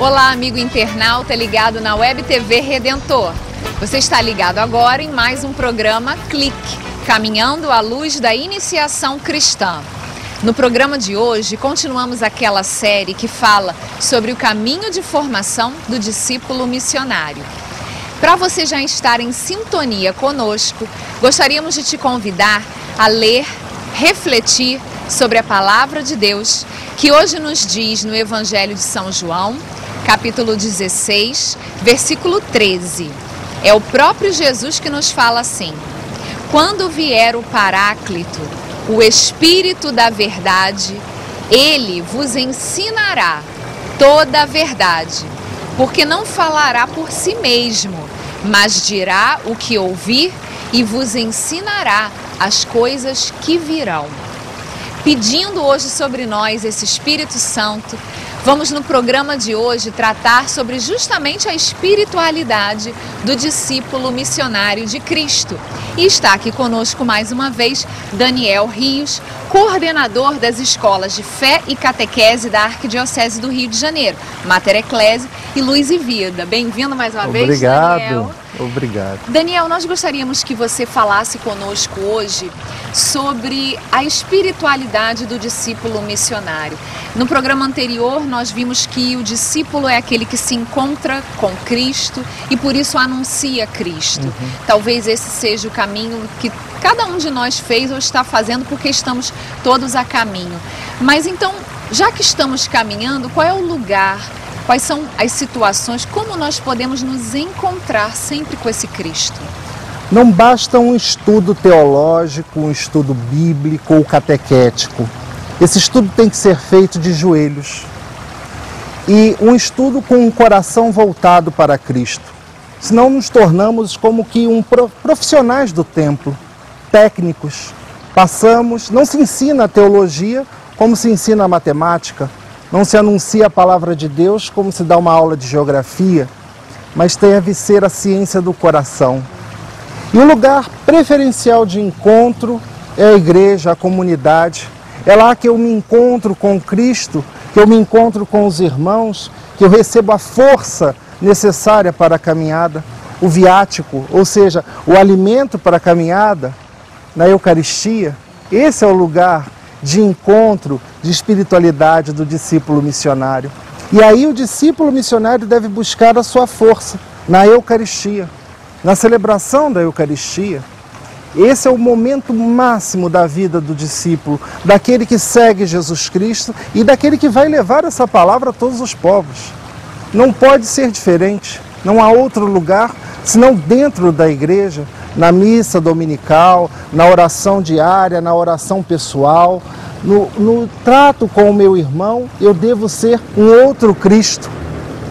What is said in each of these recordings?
Olá, amigo internauta ligado na Web TV Redentor. Você está ligado agora em mais um programa Clique, caminhando à luz da iniciação cristã. No programa de hoje, continuamos aquela série que fala sobre o caminho de formação do discípulo missionário. Para você já estar em sintonia conosco, gostaríamos de te convidar a ler, refletir sobre a palavra de Deus, que hoje nos diz no Evangelho de São João, capítulo 16, versículo 13. É o próprio Jesus que nos fala assim: Quando vier o Paráclito, o Espírito da Verdade, ele vos ensinará toda a verdade, porque não falará por si mesmo, mas dirá o que ouvir e vos ensinará as coisas que virão. Pedindo hoje sobre nós esse Espírito Santo, Vamos no programa de hoje tratar sobre justamente a espiritualidade do discípulo missionário de Cristo. E está aqui conosco mais uma vez Daniel Rios, coordenador das escolas de fé e catequese da Arquidiocese do Rio de Janeiro, Mater Eclese e Luz e Vida. Bem-vindo mais uma Obrigado. vez, Daniel. Obrigado. Daniel, nós gostaríamos que você falasse conosco hoje sobre a espiritualidade do discípulo missionário. No programa anterior, nós vimos que o discípulo é aquele que se encontra com Cristo e por isso anuncia Cristo. Uhum. Talvez esse seja o caminho que cada um de nós fez ou está fazendo porque estamos todos a caminho. Mas então, já que estamos caminhando, qual é o lugar Quais são as situações, como nós podemos nos encontrar sempre com esse Cristo? Não basta um estudo teológico, um estudo bíblico ou catequético. Esse estudo tem que ser feito de joelhos. E um estudo com um coração voltado para Cristo. Senão nos tornamos como que um profissionais do templo, técnicos. Passamos, não se ensina a teologia como se ensina a matemática, não se anuncia a palavra de Deus como se dá uma aula de geografia, mas deve ser a ciência do coração. E o lugar preferencial de encontro é a igreja, a comunidade. É lá que eu me encontro com Cristo, que eu me encontro com os irmãos, que eu recebo a força necessária para a caminhada, o viático, ou seja, o alimento para a caminhada, na Eucaristia. Esse é o lugar de encontro, de espiritualidade do discípulo missionário. E aí o discípulo missionário deve buscar a sua força na Eucaristia, na celebração da Eucaristia. Esse é o momento máximo da vida do discípulo, daquele que segue Jesus Cristo e daquele que vai levar essa palavra a todos os povos. Não pode ser diferente, não há outro lugar senão dentro da igreja, na missa dominical, na oração diária, na oração pessoal, no, no trato com o meu irmão, eu devo ser um outro Cristo,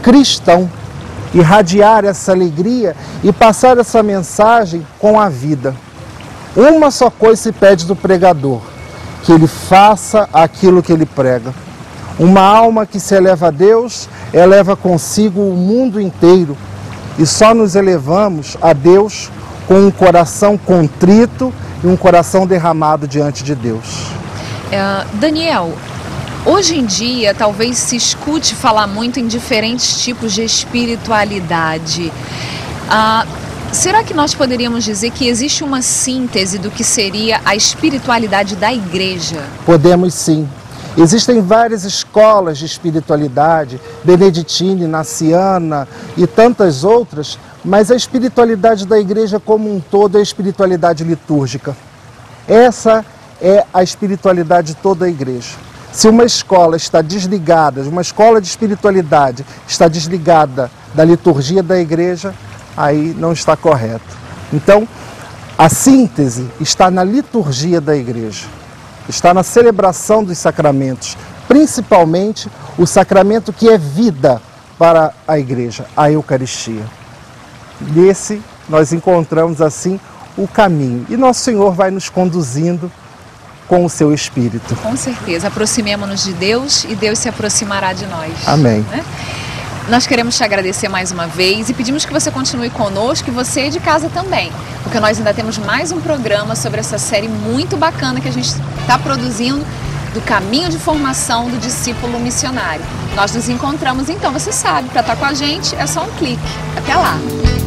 cristão, irradiar essa alegria e passar essa mensagem com a vida. Uma só coisa se pede do pregador: que ele faça aquilo que ele prega. Uma alma que se eleva a Deus, eleva consigo o mundo inteiro. E só nos elevamos a Deus com um coração contrito e um coração derramado diante de Deus. Uh, Daniel, hoje em dia talvez se escute falar muito em diferentes tipos de espiritualidade. Uh, será que nós poderíamos dizer que existe uma síntese do que seria a espiritualidade da igreja? Podemos sim. Existem várias escolas de espiritualidade, Beneditine, Naciana e tantas outras, mas a espiritualidade da igreja como um todo é a espiritualidade litúrgica. Essa é a espiritualidade de toda a igreja. Se uma escola está desligada, uma escola de espiritualidade está desligada da liturgia da igreja, aí não está correto. Então, a síntese está na liturgia da igreja, está na celebração dos sacramentos, principalmente o sacramento que é vida para a igreja, a Eucaristia. Nesse nós encontramos assim o caminho e nosso Senhor vai nos conduzindo com o seu Espírito. Com certeza, aproximemos-nos de Deus e Deus se aproximará de nós. Amém. Né? Nós queremos te agradecer mais uma vez e pedimos que você continue conosco e você de casa também, porque nós ainda temos mais um programa sobre essa série muito bacana que a gente está produzindo do caminho de formação do discípulo missionário. Nós nos encontramos então, você sabe, para estar com a gente é só um clique. Até lá!